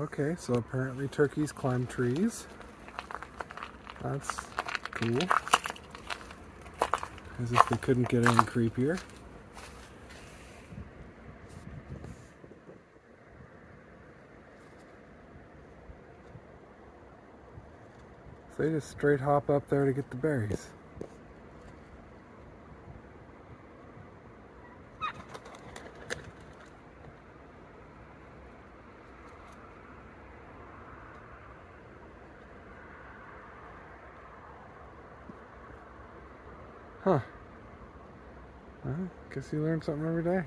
Okay, so apparently turkeys climb trees. That's cool. As if they couldn't get any creepier. So they just straight hop up there to get the berries. Huh. Well, guess you learn something every day.